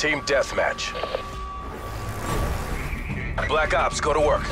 Team deathmatch. Black Ops, go to work.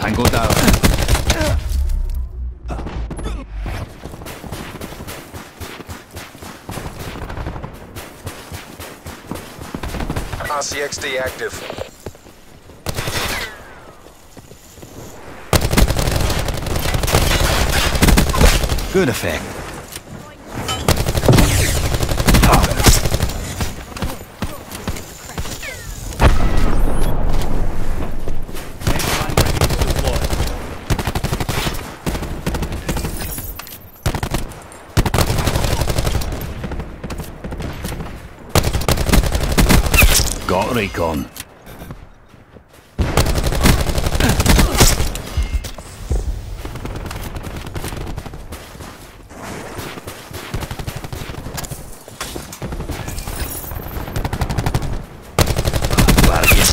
Tango down. RCXD active. Good effect. Got recon.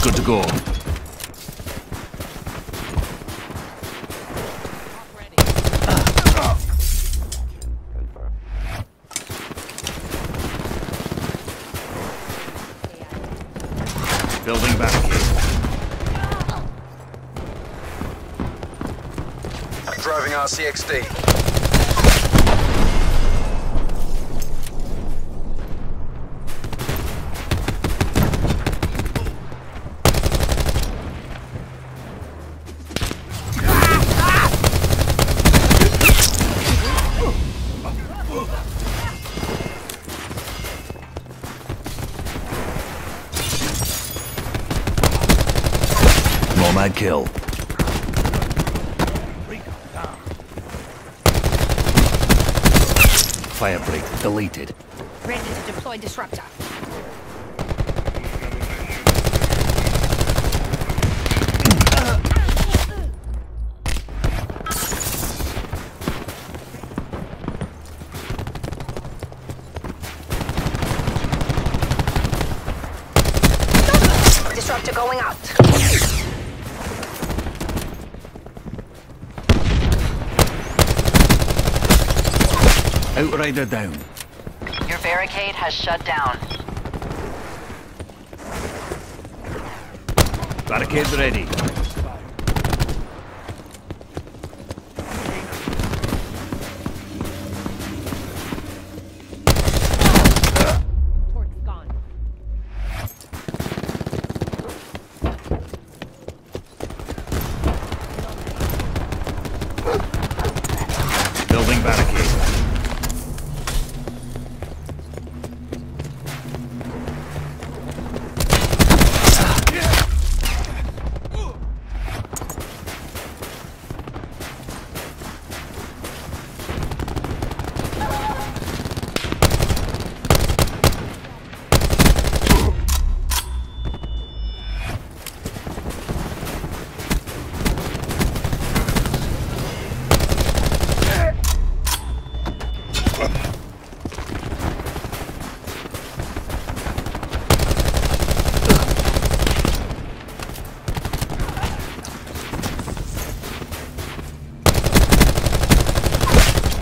Good to go. Driving Firebreak deleted. Ready to deploy disruptor. Disruptor going out. Outrider down. Your barricade has shut down. Barricade ready.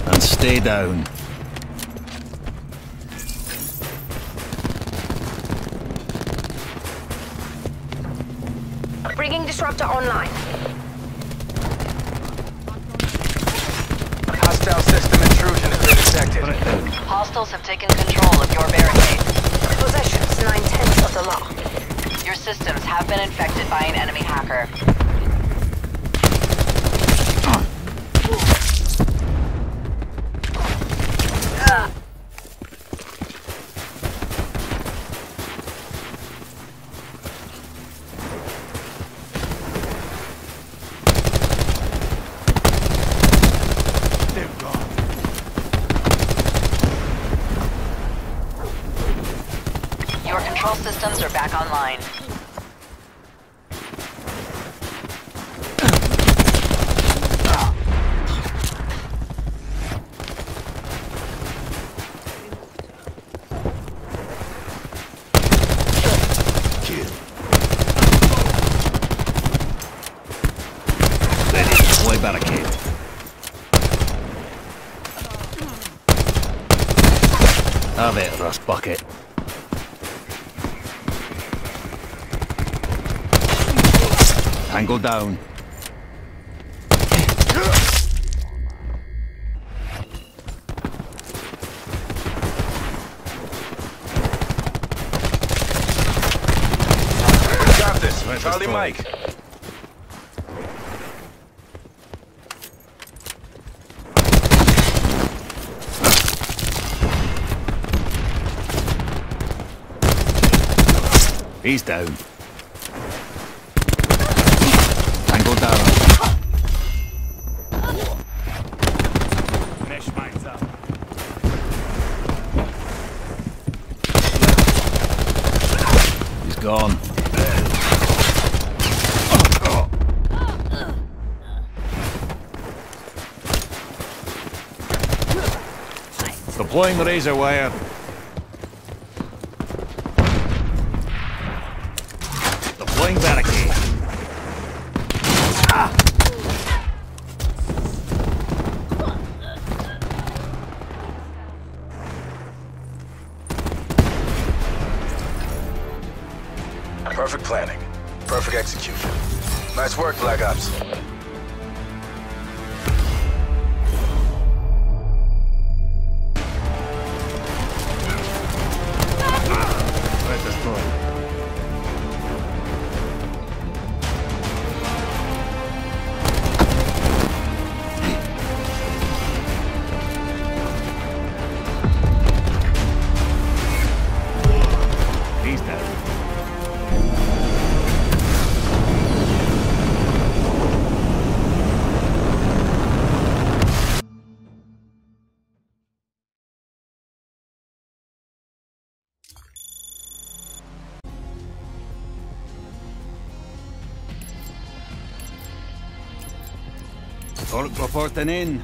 And stay down. Bringing disruptor online. Hostile system intrusion has been detected. Hostiles have taken control of your barricade. Possessions nine tenths of the law. Your systems have been infected by an enemy hacker. Control systems are back online. Have it, rust bucket. Tango down. Got this. Charlie. Mike. He's down. Tango down. Mesh mines up. He's gone. Deploying the razor wire. Deploying barricade. Perfect planning. Perfect execution. Nice work, Black Ops. Torque reporting in.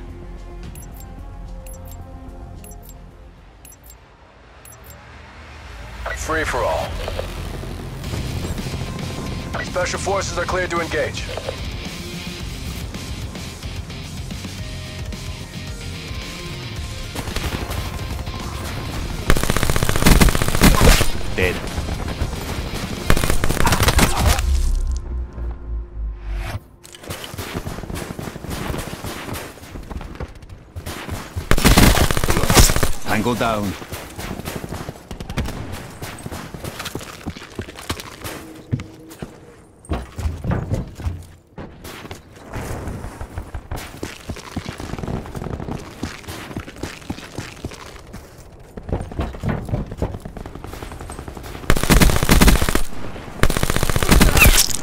Free for all. Special forces are cleared to engage. Dead. Tango down.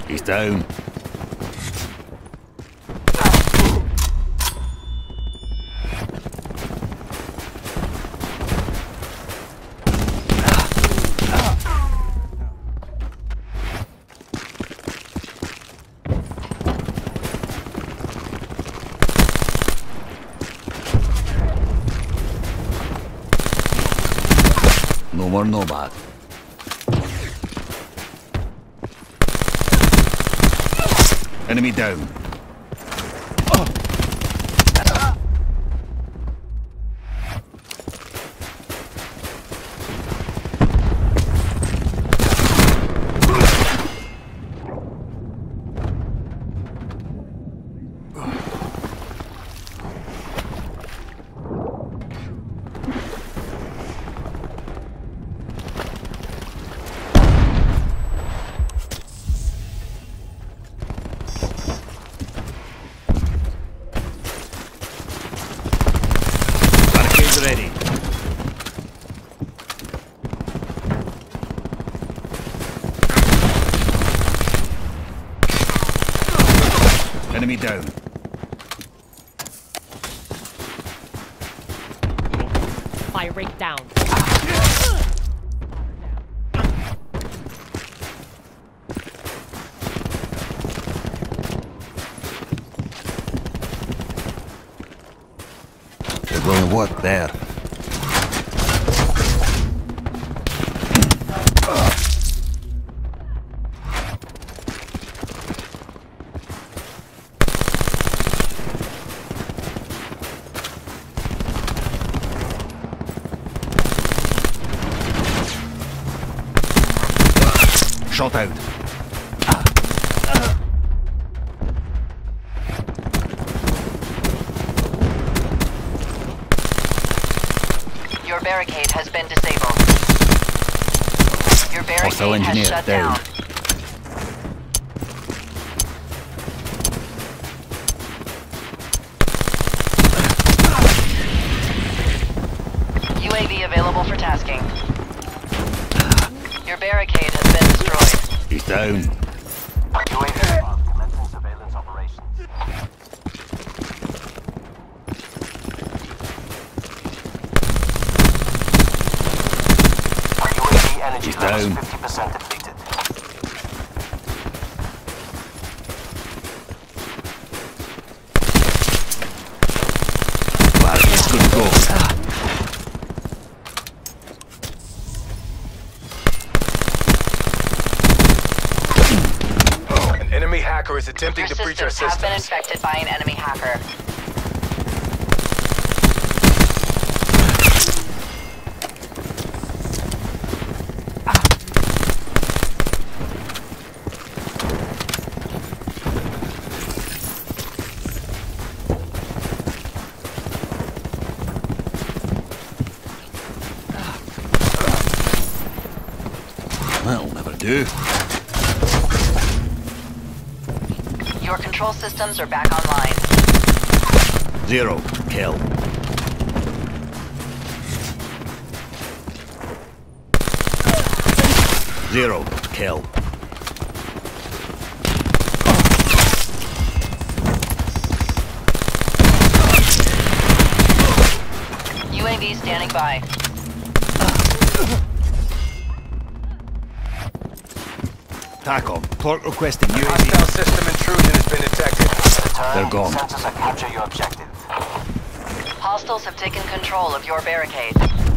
He's down. No more nomad. Enemy down. Fire rate down. Going to work there. Shot out. Your barricade has been disabled. Your Hostile barricade has engineer shut down. down. UAV available for tasking. Your barricade has been down. UAV commencing surveillance operations. UAV He's down. 50% depleted. Barricade's good to go. An enemy hacker is attempting Your to breach our systems have been infected by an enemy Your control systems are back online. Zero. Kill. Zero. Kill. UAV standing by. TACOM. Port requesting UAV. Hostile system intrusion has been detected. Return They're gone. Sensors and capture your objective. Hostiles have taken control of your barricade.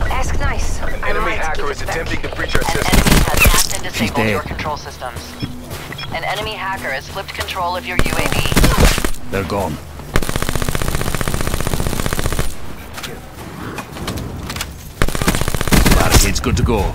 Ask nice. An I enemy might hacker give is attempting to breach our An systems. enemy has hacked and disabled your control systems. An enemy hacker has flipped control of your UAV. They're gone. Barricade's good to go.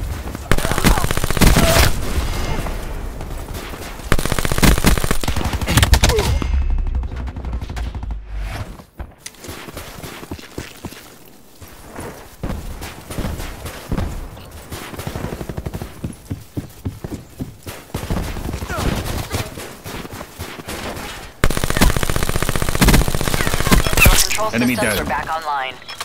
Control Enemy systems down. are back online.